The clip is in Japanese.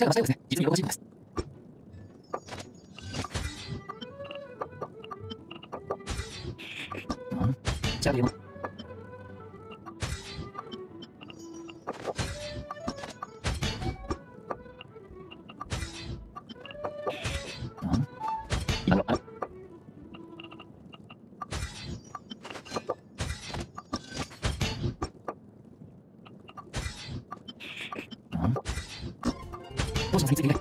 力が最後ですね。実に喜ばしいです。うん。力で読む多少钱你自己给